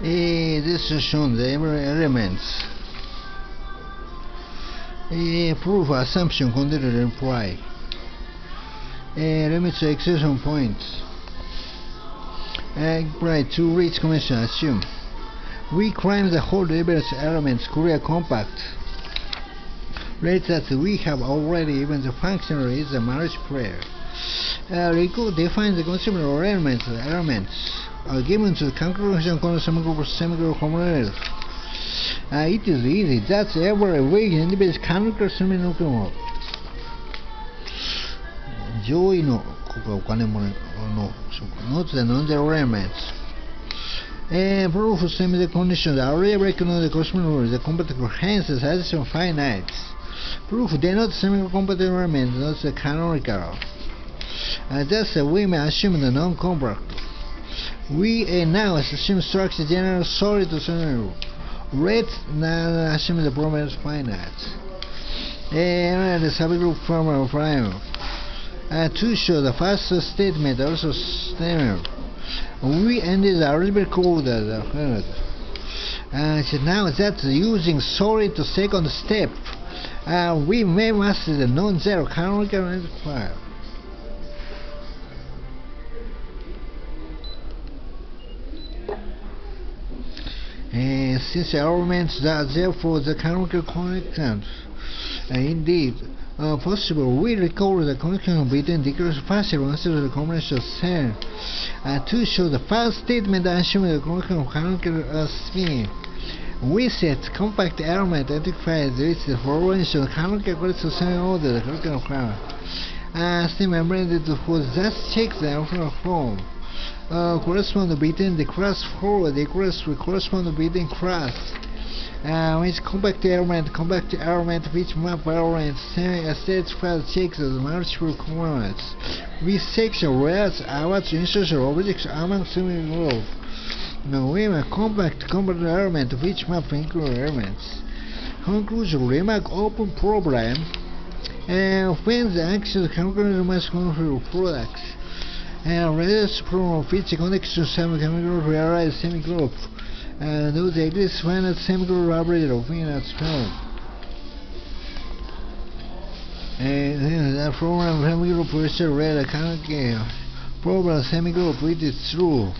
This is shown the elements. Uh, proof assumption considered imply. Uh, limits exception points. Right, to reach convention assume. We claim the whole liberals elements Korea compact. Rate that we have already even the functional is a multiplier. Uh, recall defines the consumer elements elements given to the conclusion corner semigroup semigroup formulated. Uh, it is easy. That's every way individual calculus の上位のここはお金ものの notes the non-zero elements. And proof semi the conditions are already recognized the corresponding the compatible hence the addition finite. Proof denotes semi-compatible elements not the canonical. Uh, thus uh, we may assume the non-compact. we uh, now assume structure general solid scenario. Let's now assume the problem is finite. And the subgroup formula prime. Uh, to show the first statement also statement. We ended the algebraic code uh, so now that's using sorry to second step. Uh, we may master the non-zero canonical identifier. Uh, since elements are therefore the canonical connections, uh, indeed, uh, possible, we record the connection between decrease partial instead of the combination cell uh, to show the first statement assuming the connection of canonical uh, spin. We set compact element identifies with the formation canonical correct same order the canonical form. Uh, stem membrane for that check the alpha form. Uh, correspond between the class 4 the class correspond between class uh, which compact element compact element which map element state file checks as multiple components with section whereas our insertion objects among similar group now we have a compact compact element which map include elements. Conclusion remark open problem. And when the actual conclusion must control products and rest from which connects to semigroup realize semigroup and those exist when a semigroup operator of peanuts film. And then the program semigroup pressure read a connecting program semigroup which is true.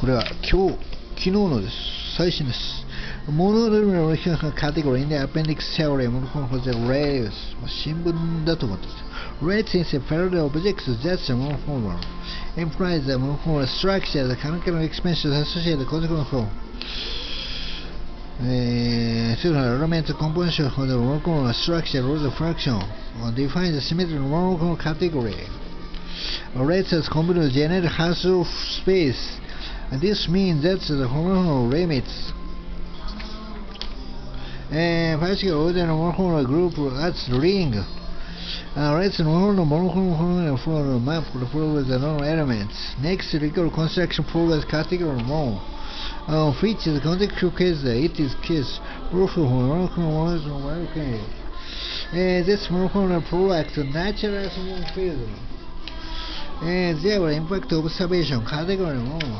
これは今日、昨日のです。最新です。モノレベルのカテゴリーでアペンディクスセオリーもこのこれレイです。新聞だと思ってます。 Red a parallel object suggests a monoformal implies the monoformal structure, the canonical expansion associated with the form. Uh, several element composition for the monoformal structure or the fraction defines the symmetric monoformal category. Red says computer generate Hausdorff space. And this means that the monoformal limits and particular order monoformal group that's ring. Let's know the monochromal for the map for the known elements. Next, recall construction progress category more. Uh, which is contextual case, it is case proof of monochromal okay. Uh, this monochromal product natural small field. Uh, there were impact observation category more.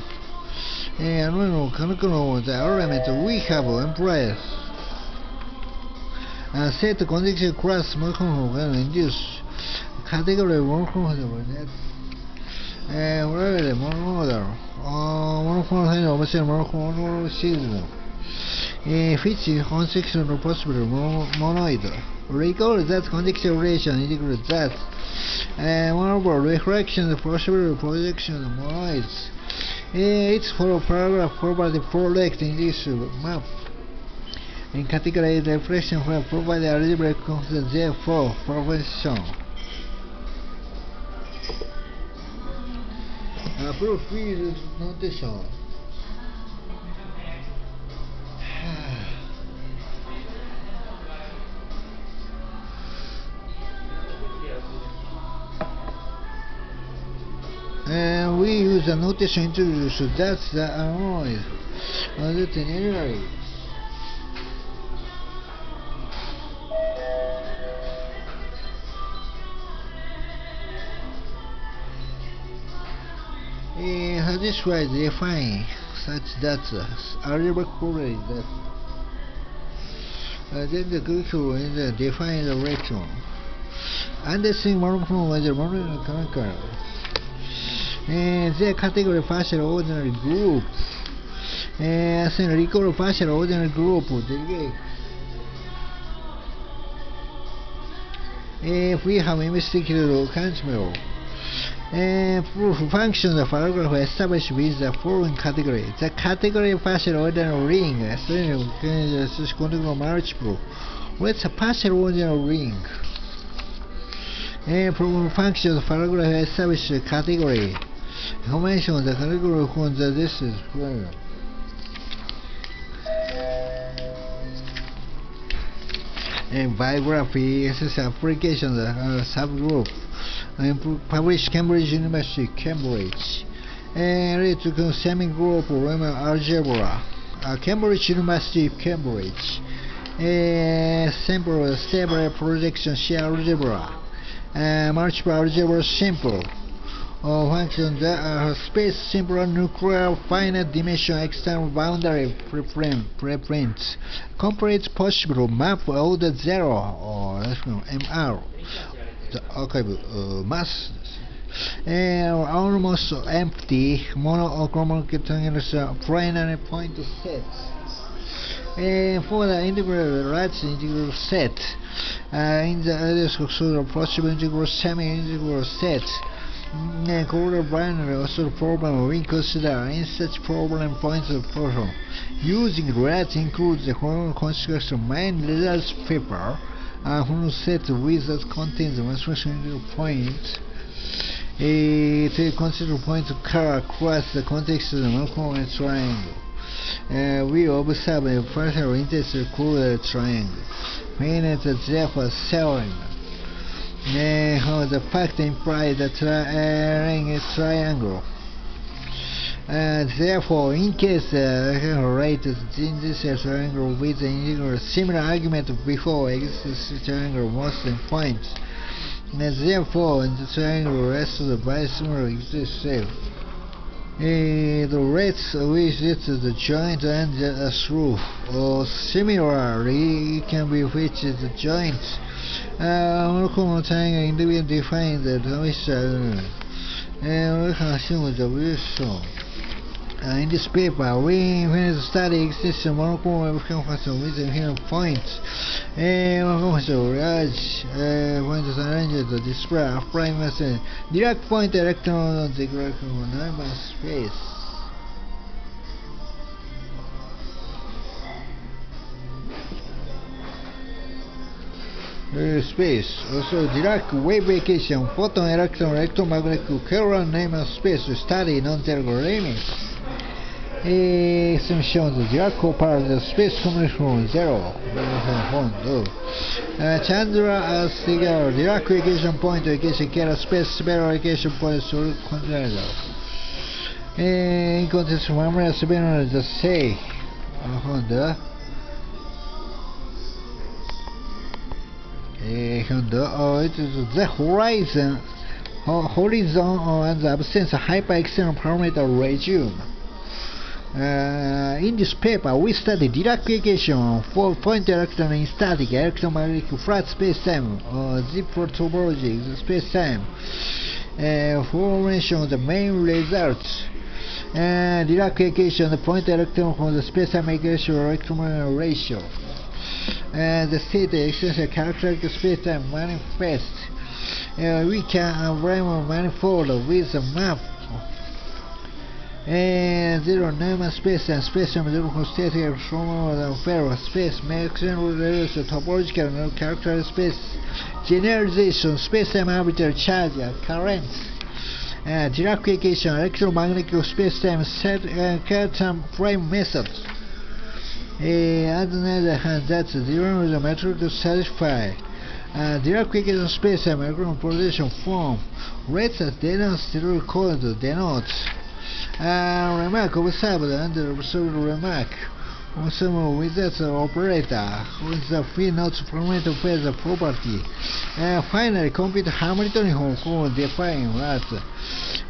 Uh, no, canonical the element we have Uh, set condition class monochromal can induce category monochromal that uh, whatever the monochromal uh, monochromal thing of say monochromal season uh, which consection of possible monoid recall that conjecture relation integrate that uh, monocle reflection the possible projection monoids uh, it's for a paragraph property product in this map in category reflection where provide a algebraic constant therefore profession. Uh, profile notation. And we use a notation introduced, that's the annoyed. Uh, that's an way satisfies define such that algebraic property that. Uh, then the crucial in the defined direction. Understanding monochrome was a monochromatic and the category partial ordinary group. And then recall partial ordinary group if we have investigated Casimiro and proof function of paragraph established with the following category. The category partial ordinary ring is continuous multiple. What's a partial ordinary ring? And proof functions of paragraph established category. Information the category from the this is and uh, biography is application the uh, subgroup published Cambridge University Cambridge. And it's a semi-group Riemann algebra. Uh, Cambridge University Cambridge. A simple stable projection shear algebra. Uh, multiple algebra simple uh, function that are space simple nuclear finite dimension external boundary preprint. Preprints complete possible map all the zero. Or MR the arXiv uh, mass. And almost empty. Monochromatic primary point sets and for the integral right integral set. Uh, in the sort of possible integral semi-integral set. And quarter binary also problem. We consider in such problem points of problem using RAT includes the following construction main results paper uh, whose set wizard contains one special point. A to consider point to car across the context of the monochrome triangle. Uh, we observe a partial intercircular triangle meaning that therefore selling uh, how the fact implies the tri uh, triangle and therefore in case the uh, rate is in this triangle with the integral similar argument before exists triangle most points. And therefore in the triangle rest of the bisimilar exists safe uh, the rates which it's the joint and the through or similarly it can be which is the joint. Uh, monochrome triangle individually the uh, and we can assume the visual uh, in this paper, we finished study existing monochrome function with here points. And monochrome large uh, points arranged to display a prime message. Direct point electron on the Newman space. Uh, space. Also, Dirac wave equation, photon, electron, electromagnetic, Kerr Newman space study non-zero E dicendo di raccopare spesso come zero uh, Chandra uh, Stigar di racco vacation point vacation che era spesso spero vacation point sul contrario. In contesto memoria sapendo da 6 fondo e fondo oh it is the horizon horizon and the absence of hyper-external parameter regime uh, in this paper, we study Dirac equation for point electron in static electromagnetic flat spacetime or zip topology spacetime. Uh, formation of the main results. Uh, Dirac equation, the point electron from the spacetime equation electromagnetic ratio. And the state extension characteristic spacetime manifest. Uh, we can environment manifold with a map and zero Newman space and spatium zero constatic from the ferro space maximum relates topological no character space. Generalization space time arbitrary charge currents uh, Dirac equation electromagnetic space-time set uh, frame method. Uh, on the other hand that's zero is a metric to satisfy. Uh, Dirac equation space-time electron position form. Rates as denotes zero code denotes uh, remark observed under observed remark also with that operator with the free notes parameter the property. Uh, finally, compute Hamiltonian who define that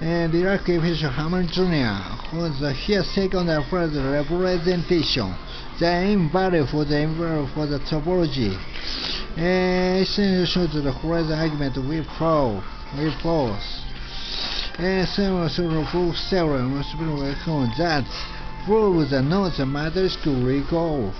and Iraqi official Haman Jr. was here second and first representation. The aim value for the envelope for the topology. And essentially shows the horizon argument with fall, with false. Of proof several must be reckoned that proves the notes matters to recall.